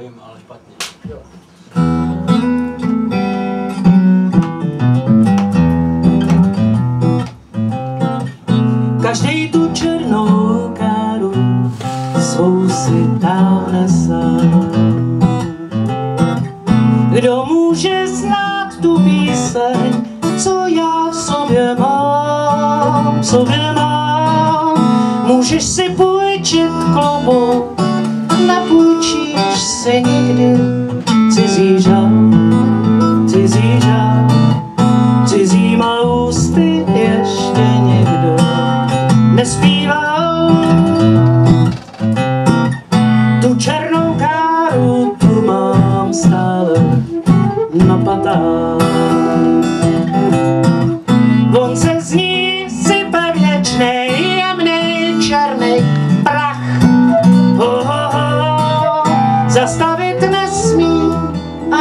vím, ale špatně. Každý tu černou káru svou si táhne sám. Kdo může znát tu píseň, co já v sobě mám, v sobě mám. Můžeš si půjčit klobouk, She's saying you can do it, it's easy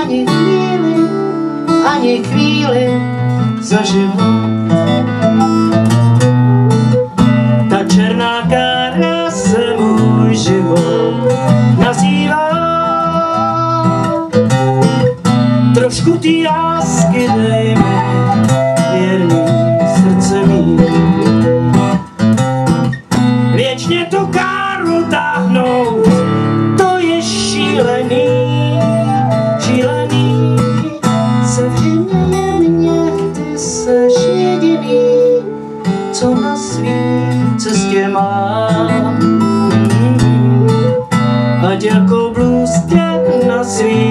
ani chvíli, ani chvíli za život. Ta černá kára se můj život nazývá. Trošku ty lásky dej mi, věrný srdce mý. Věčně tu káru co na svý cestě mám. Ať jako blues tě na svých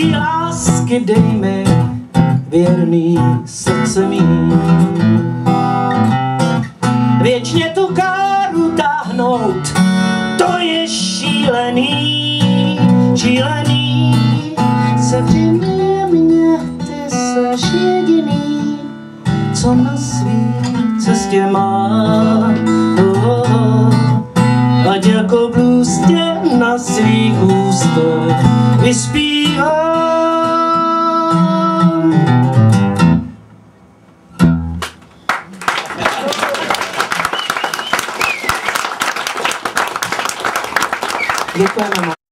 ty lásky dej mi, věrný srdce mý. Věčně tu káru táhnout, to je šílený, šílený. Sevři mě, mě, ty seš jediný, co na svý cestě má. Oh, oh. Ať jako blues tě na svých ústech vyspívám. Děkujeme moc.